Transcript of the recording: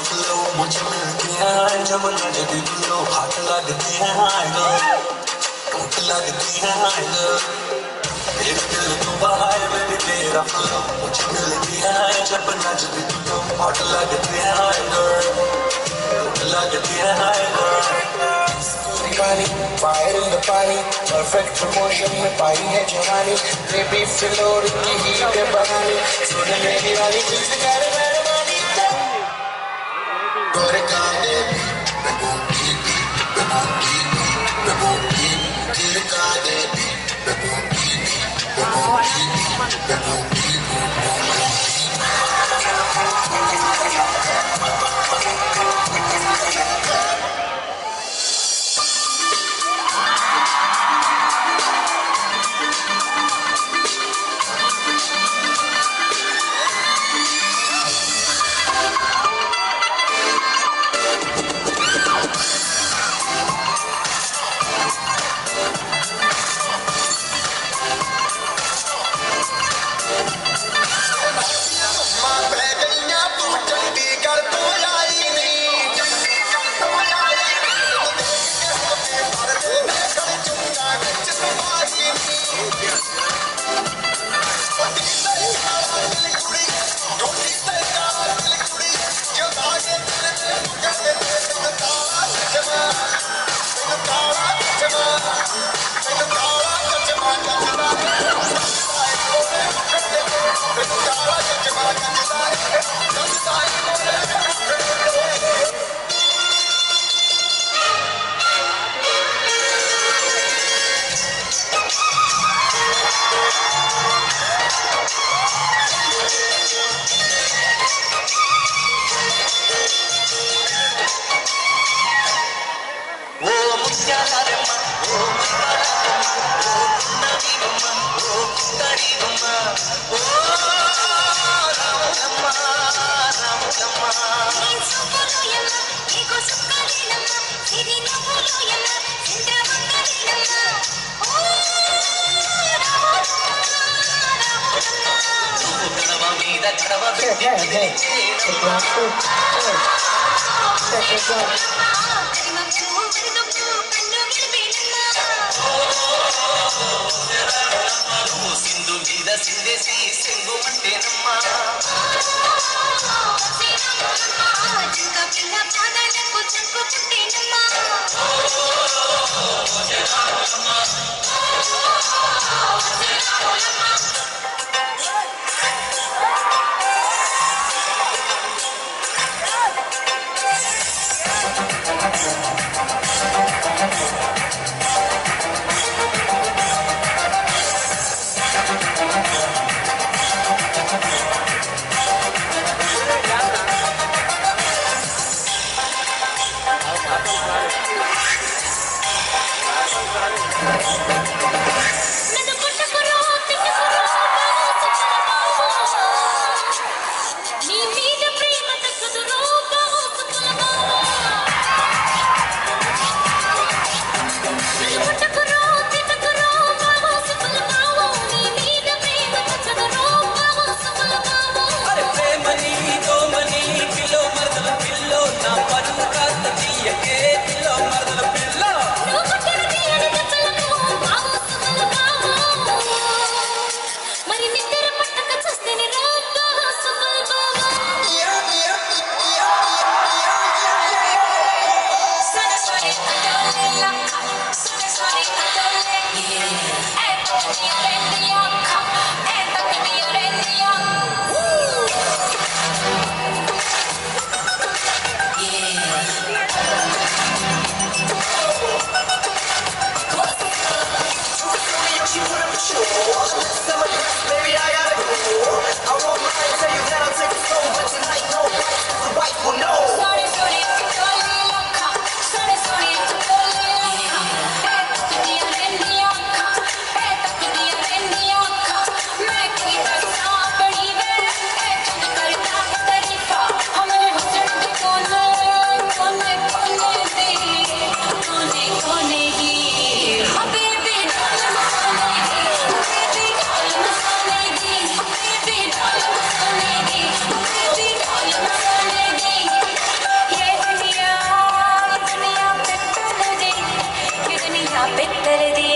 Flow मुझे मिलती है जब नज़र लो हाथ लगती है आएगा टूट लगती है आएगा मेरा दिल तो बाहर मेरी तेरा फ्लो मुझे मिलती है जब नज़र लो हाथ लगती है आएगा टूट लगती है आएगा पानी fire in the pani perfect promotion में पाई है जवानी बेबी फ्लोर की हीट है बनानी सुन मेरी वाली चीज़ कर down. Thank you. శ్రమ సింధు మీద సింధేసి సింగు అంటే నమ్మా. பித்தருதே